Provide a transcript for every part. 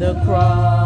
the cross.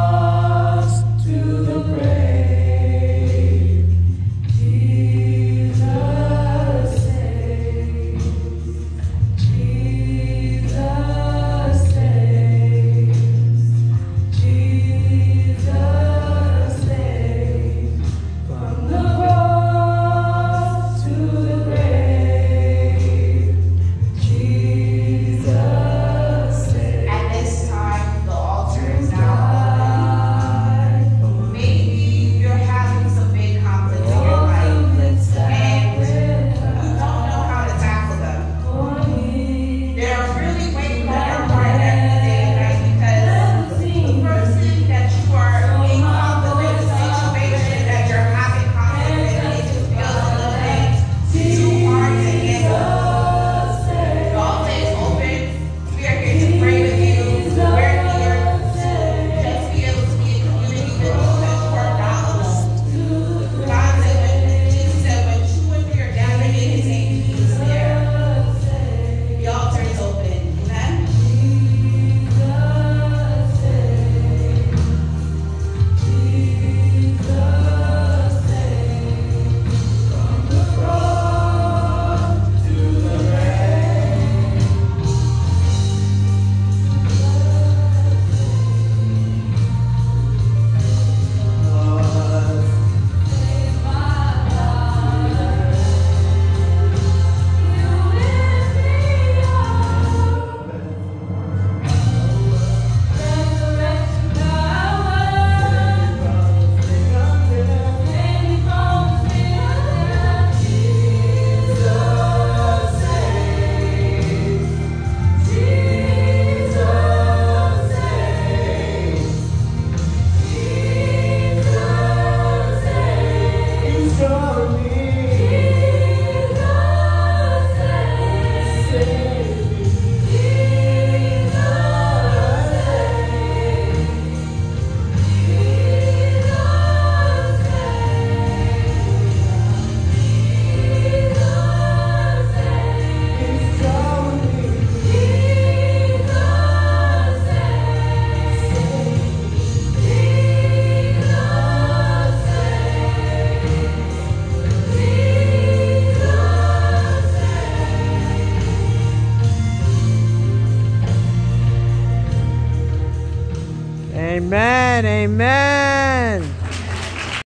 Amen. Amen.